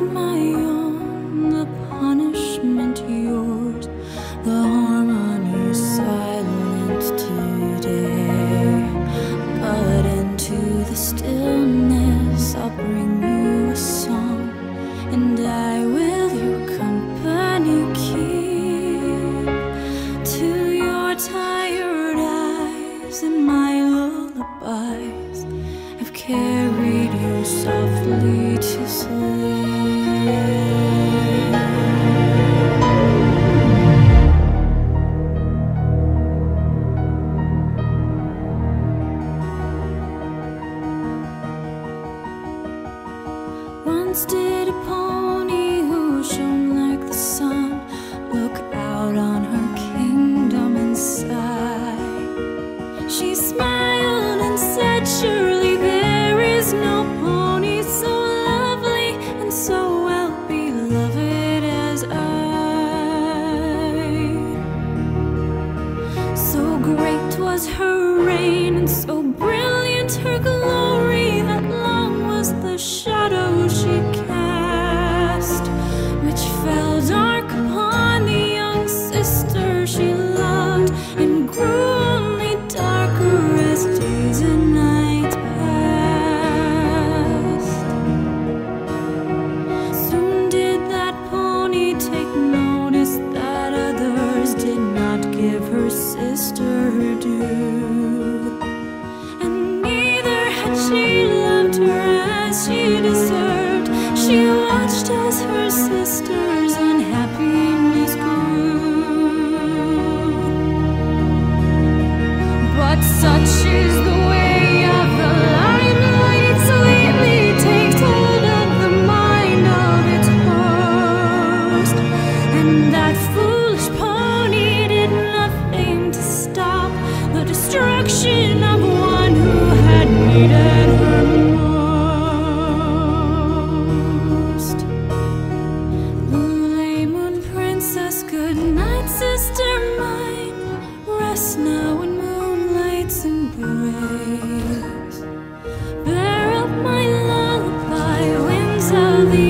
my own, the punishment yours, the harmony silent today. But into the stillness, I'll bring you a song, and I will your company keep to your tired eyes and my lullabies. I've carried you softly to sleep. so she deserved. She watched as her sister's unhappiness grew. But such is the way of the line takes hold of the mind of its host. And that foolish pony did nothing to stop the destruction the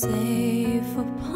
safe upon